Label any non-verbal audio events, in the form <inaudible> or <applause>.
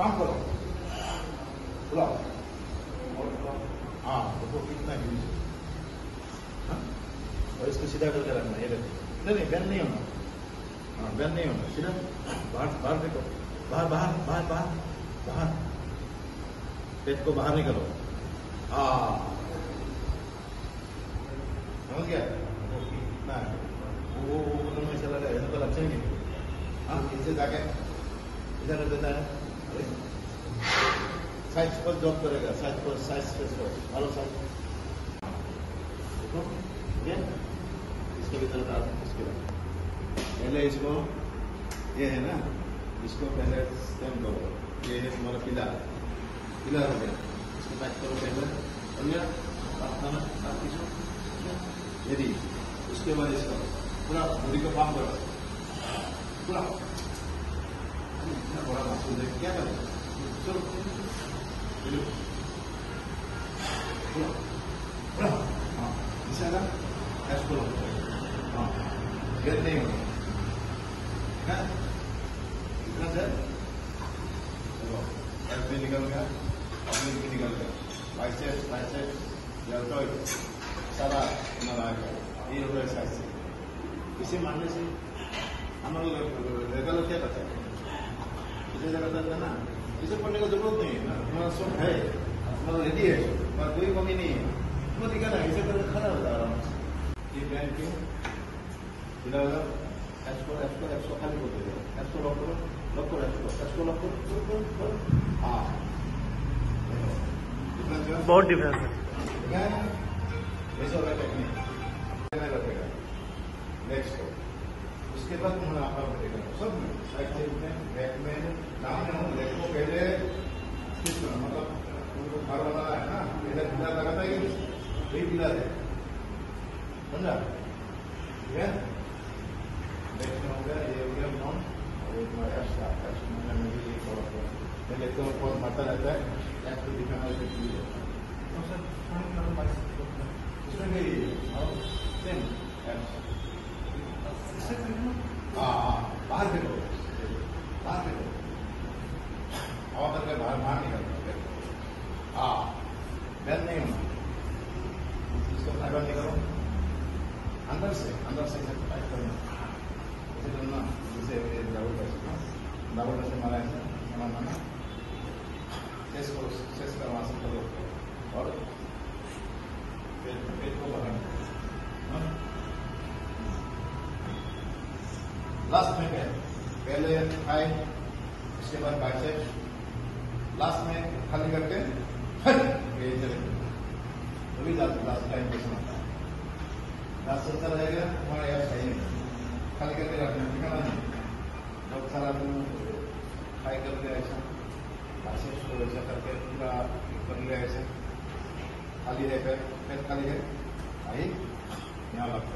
काम करो बुलाओ और हाँ देखो कितना यूज़? और इसको सीधा करके रखना ये देखो नहीं नहीं बैन नहीं होना हाँ बैंड नहीं होना सीधा बाहर बाहर देखो बाहर बाहर बाहर बाहर बाहर पेट को बाहर निकालो हाँ समझ गया वो कितना वो वो चला गया अच्छा नहीं हाँ इसे जाके इधर देता है साइज़ पर जॉब करेगा साइज़ पर साइज़ पे पर हेलो साइज़ देखो ये इसके भीतर का इसके पहले इसको, ये है ना? इसको पहले स्टेम करो। ये है तुम्हारा पिला। पिला हो गया। इसको पैक करो पहले। और यदि उसके बाद इसका, पूरा बॉडी को काम करो। पूरा। है। क्या करें चलो हाँ इसे ऐश करो हाँ गेट नहीं होगा हाँ इतना सर चलो एफ़ भी निकल गया अपने भी निकल गया बाइसेप्स बाइसेप्स deltoid सारा हमारा आ गया ये हो गया साइज़ इसे मानने से हमारा रेगुलर क्या बचा इसे जगह करता ना इसे पढ़ने की ज़रूरत नहीं है। ना हमारा सब है हमारा रेडी है और कोई कमी नहीं है। वो दिखा ना इसे करके खड़ा होता है आराम से ये बैंड क्यों? उधर एसको एसको एसको खाली बोलते थे एसको लॉक करो लॉक करो एसको एसको लॉक करो हाँ। बहुत डिफरेंस है। ऐसा होगा टेक्निक रखेगा नेक्स्ट उसके बाद तुम्हारा आपका बैठेगा सब में साइड साइड में बैक में नाम में हम लेग को पहले किस तरह मतलब उनको घर बनाना है ना इधर पिला लगाता है कि वही पिला है समझा ठीक है नेक्स्ट में हो गया ये हो गया नॉन और एक हमारा एक्स्ट्रा एक्स्ट्रा में भी ये थोड़ा सा पहले तो बहुत मारता रहता है एक्स्ट्रा दिखाना है तो सर इसमें भी सेम हाँ हाँ बाहर फेंको बाहर फेंको हवा करके बाहर बाहर निकल हाँ बैल नहीं होना इसको फाइबर निकालो अंदर से अंदर से इसे टाइट करना ऐसे करना जैसे डबल कैसे डबल कैसे मारा ऐसे मारा मारा को चेस का वहाँ से और पेट को? लास्ट में क्या पहले उसके बाद बाइसेप लास्ट में खाली करके, <laughs> ये चले तभी लास्ट लास्ट टाइम क्वेश्चन आता लास्ट चलता रहेगा हमारा यहाँ सही खाली करके रखना ठिकाना नहीं बहुत सारा आदमी खाई करके ऐसा को ऐसा करके पूरा कर लिया ऐसा। खाली है पैर खाली है। आई यहाँ लग